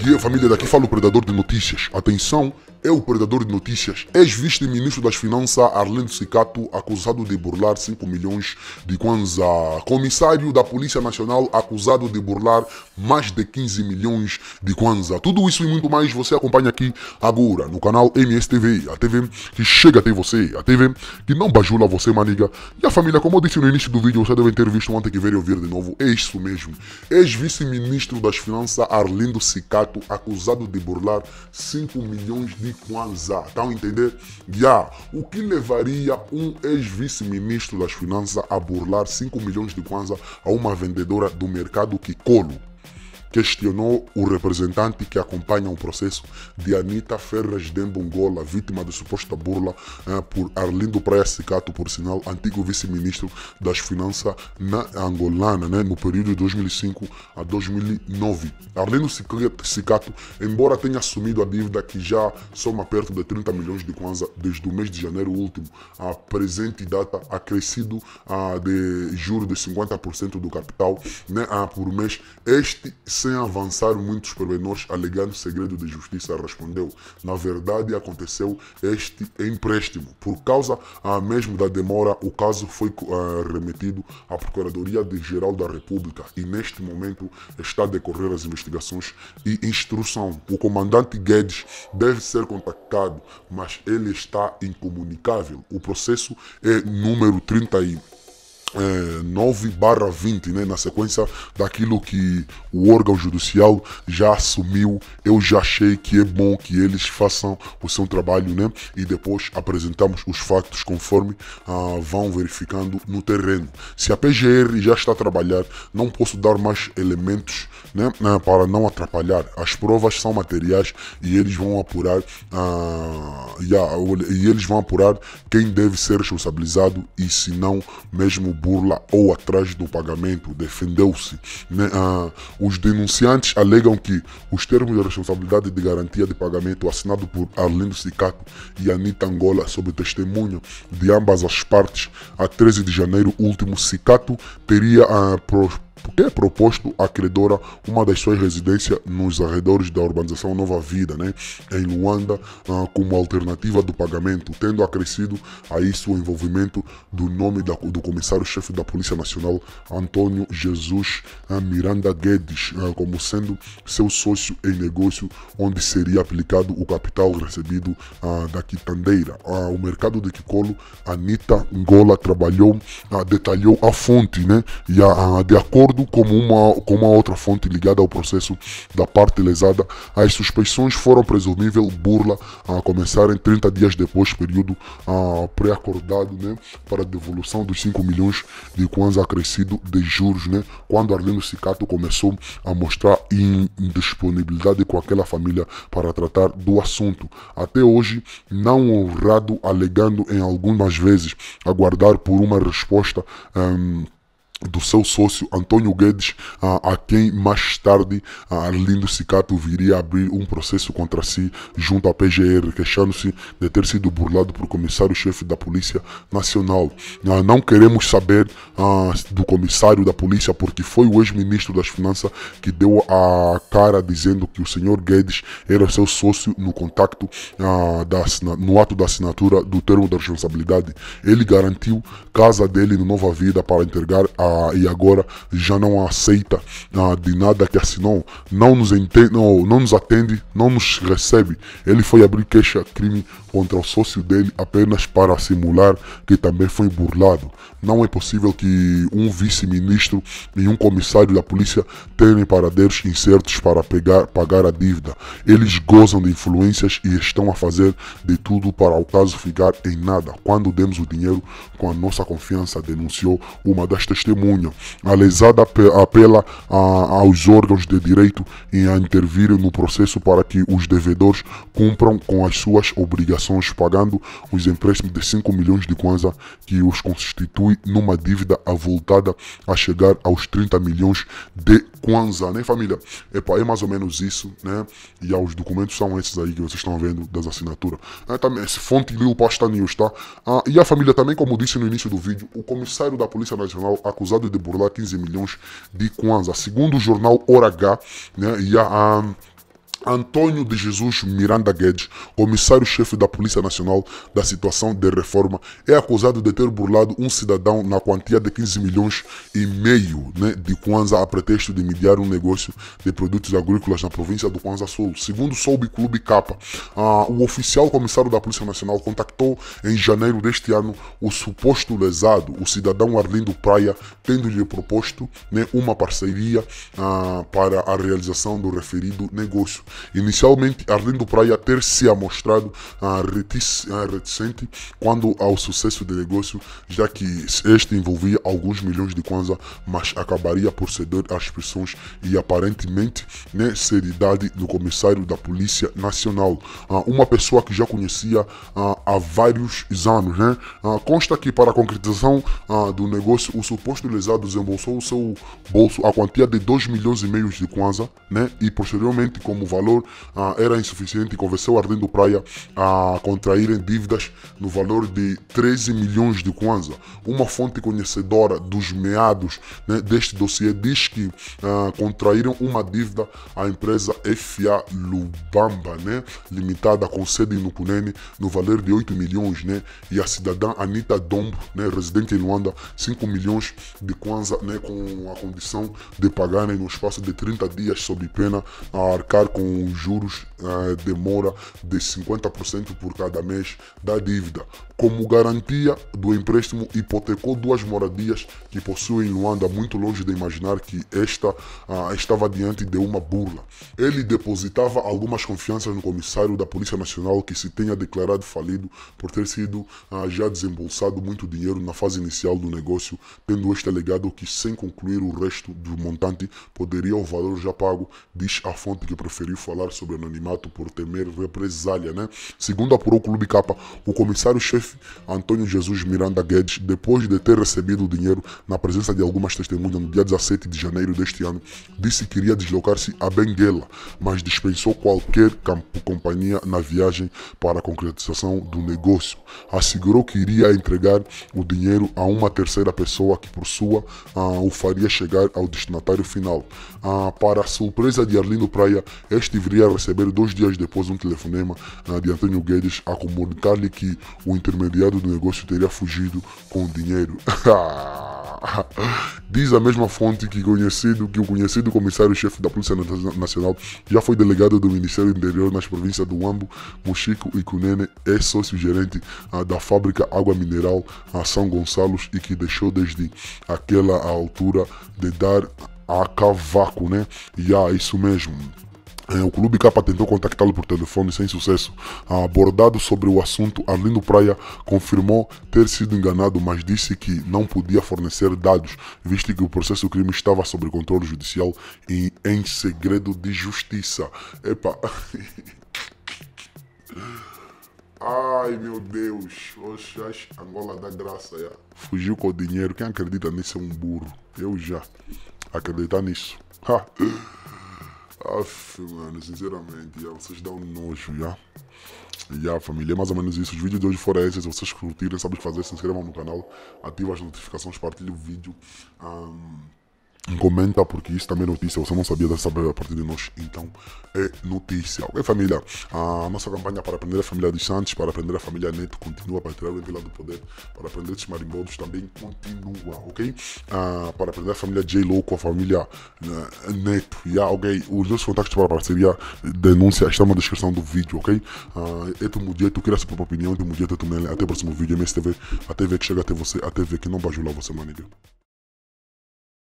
Guilherme, família daqui fala o predador de notícias. Atenção, é o predador de notícias. Ex-vice-ministro das Finanças Arlindo Cicato acusado de burlar 5 milhões de kwanza. Comissário da Polícia Nacional acusado de burlar mais de 15 milhões de kwanza. Tudo isso e muito mais você acompanha aqui agora no canal MSTV, a TV que chega até você, a TV que não bajula você, maniga. E a família, como eu disse no início do vídeo, você deve ter visto ontem que veio ouvir de novo. É isso mesmo. Ex-vice-ministro das Finanças Arlindo Cicato acusado de burlar 5 milhões de kwanza. Estão a entender? Já. O que levaria um ex-vice-ministro das Finanças a burlar 5 milhões de kwanza a uma vendedora do mercado Kikolo? Questionou o representante que acompanha o processo de Anita Ferraz Dembongola, vítima de suposta burla eh, por Arlindo Praia Cicato, por sinal, antigo vice-ministro das Finanças na angolana, né, no período de 2005 a 2009. Arlindo Cicato, embora tenha assumido a dívida que já soma perto de 30 milhões de kwanza desde o mês de janeiro último, a presente data acrescido ah, de juros de 50% do capital né, ah, por mês, este sem avançar muitos pormenores, alegando segredo de justiça, respondeu: Na verdade, aconteceu este empréstimo. Por causa ah, mesmo da demora, o caso foi ah, remetido à Procuradoria-Geral da República e, neste momento, está a decorrer as investigações e instrução. O comandante Guedes deve ser contactado, mas ele está incomunicável. O processo é número 31 é, 9 barra 20, né, na sequência daquilo que o órgão judicial já assumiu, eu já achei que é bom que eles façam o seu trabalho né, e depois apresentamos os fatos conforme ah, vão verificando no terreno. Se a PGR já está a trabalhar, não posso dar mais elementos né, né, para não atrapalhar. As provas são materiais e eles vão apurar ah, yeah, e eles vão apurar quem deve ser responsabilizado e se não mesmo burla ou atrás do pagamento, defendeu-se. Né? Ah, os denunciantes alegam que os termos de responsabilidade de garantia de pagamento assinado por Arlindo Cicato e Anita Angola sob testemunho de ambas as partes a 13 de janeiro último, Cicato teria ah, porque é proposto à credora uma das suas residências nos arredores da urbanização Nova Vida, né, em Luanda, uh, como alternativa do pagamento, tendo acrescido a isso o envolvimento do nome do comissário-chefe da Polícia Nacional, Antônio Jesus uh, Miranda Guedes, uh, como sendo seu sócio em negócio onde seria aplicado o capital recebido da quitandeira. o mercado de Kikolo, Anitta Ngola trabalhou, detalhou a fonte, né, e a, de acordo acordo com uma, com uma outra fonte ligada ao processo da parte lesada, as suspeições foram presumível burla a começar em 30 dias depois, período pré-acordado né, para a devolução dos 5 milhões de kwanza acrescido de juros, né, quando Arlindo Cicato começou a mostrar indisponibilidade com aquela família para tratar do assunto. Até hoje, não honrado, alegando em algumas vezes aguardar por uma resposta. Um, do seu sócio Antônio Guedes, a, a quem mais tarde Arlindo Cicato viria abrir um processo contra si junto à PGR, queixando-se de ter sido burlado por comissário-chefe da Polícia Nacional. não queremos saber do comissário da polícia porque foi o ex-ministro das Finanças que deu a cara dizendo que o senhor Guedes era seu sócio no contacto da, no ato da assinatura do termo da responsabilidade. Ele garantiu casa dele no Nova Vida para entregar a e agora já não aceita ah, de nada que assinou, não nos, entende, não, não nos atende, não nos recebe. Ele foi abrir queixa-crime contra o sócio dele apenas para simular que também foi burlado. Não é possível que um vice-ministro e um comissário da polícia tenham paradeiros incertos para pegar, pagar a dívida. Eles gozam de influências e estão a fazer de tudo para o caso ficar em nada. Quando demos o dinheiro com a nossa confiança, denunciou uma das testemunhas. A lesada apela a, aos órgãos de direito em a intervirem no processo para que os devedores cumpram com as suas obrigações pagando os empréstimos de 5 milhões de kwanza que os numa dívida avultada a chegar aos 30 milhões de kwanza, né família? Epa, é mais ou menos isso, né? E os documentos são esses aí que vocês estão vendo das assinaturas. É, também, esse fonte Lil Pasta News, tá? Ah, e a família também, como disse no início do vídeo, o comissário da Polícia Nacional acusado de burlar 15 milhões de kwanza. Segundo o jornal Hora H, né? E a, a Antônio de Jesus Miranda Guedes, comissário-chefe da Polícia Nacional da Situação de Reforma, é acusado de ter burlado um cidadão na quantia de 15 milhões e meio né, de Kwanza a pretexto de mediar um negócio de produtos agrícolas na província do Kwanza Sul. Segundo soube Clube Capa, uh, o oficial comissário da Polícia Nacional contactou em janeiro deste ano o suposto lesado, o cidadão Arlindo Praia, tendo-lhe proposto né, uma parceria uh, para a realização do referido negócio. Inicialmente, Arlindo Praia ter se amostrado ah, reticente quando ao sucesso do negócio, já que este envolvia alguns milhões de kwanza, mas acabaria por ceder às pressões e aparentemente né, seriedade do comissário da Polícia Nacional, ah, uma pessoa que já conhecia ah, há vários anos. Né? Ah, consta que para a concretização do negócio, o suposto lesado desembolsou o seu bolso a quantia de 2 milhões e meio de kwanza né? e posteriormente como valor valor ah, era insuficiente e convenceu Ardendo Praia a contraírem dívidas no valor de 13 milhões de kwanza. Uma fonte conhecedora dos meados né, deste dossiê diz que ah, contraíram uma dívida à empresa FA Lubamba, né, limitada com sede no Cunene, no valor de 8 milhões, né, e a cidadã Anita Dombo, né, residente em Luanda, 5 milhões de kwanza, né, com a condição de pagarem no espaço de 30 dias sob pena a arcar com com juros uh, demora de 50% por cada mês da dívida. Como garantia do empréstimo, hipotecou duas moradias que possuem em Luanda, muito longe de imaginar que esta uh, estava diante de uma burla. Ele depositava algumas confianças no comissário da Polícia Nacional que se tenha declarado falido por ter sido uh, já desembolsado muito dinheiro na fase inicial do negócio, tendo este alegado que sem concluir o resto do montante poderia o valor já pago, diz a fonte que preferiu falar sobre anonimato por temer represália, né? Segundo apurou o Clube Capa, o comissário-chefe Antônio Jesus Miranda Guedes, depois de ter recebido o dinheiro na presença de algumas testemunhas no dia 17 de janeiro deste ano, disse que iria deslocar-se a Benguela, mas dispensou qualquer companhia na viagem para a concretização do negócio. Assegurou que iria entregar o dinheiro a uma terceira pessoa que, por sua, uh, o faria chegar ao destinatário final. Uh, para surpresa de Arlindo Praia, este este viria a receber dois dias depois um telefonema uh, de Antônio Guedes a comunicar-lhe que o intermediário do negócio teria fugido com o dinheiro. Diz a mesma fonte que, conhecido, que o conhecido comissário-chefe da Polícia Nacional já foi delegado do Ministério do Interior nas províncias do Ambo, Mochico e Cunene, é sócio-gerente uh, da fábrica Água Mineral a São Gonçalo e que deixou desde aquela altura de dar a cavaco, né? E ah, isso mesmo. É, o Clube Capa tentou contactá-lo por telefone sem sucesso. Abordado sobre o assunto, Arlindo Praia confirmou ter sido enganado, mas disse que não podia fornecer dados, visto que o processo do crime estava sob controle judicial e em segredo de justiça. Epa. Ai meu Deus, Oxas, Angola da graça, yeah. fugiu com o dinheiro. Quem acredita nisso é um burro. Eu já acreditar nisso. Ha. Aff, mano, sinceramente, yeah, vocês dão nojo, já. Yeah, família, é mais ou menos isso. Os vídeos de hoje foram esses. Se vocês curtirem, sabem o que fazer, se inscrevam no canal, ativem as notificações, partilhem o vídeo. Um, Comenta porque isso também é notícia, você não sabia dessa a partir de nós, então é notícia. Ok, família? A nossa campanha para aprender a família dos Santos, para aprender a família Neto, continua para tirar o Vila do Poder, para aprender os marimbodos também continua, ok? Ah, para aprender a família J. Louco, a família uh, Neto, yeah, ok? Os nossos contatos para parceria, denúncia, estão na descrição do vídeo, ok? Ah, é tu mudia, tu queira a própria opinião, tu mudia, tu Até o próximo vídeo, MSTV, a TV que chega até você, a TV que não vai ajular você, maniga.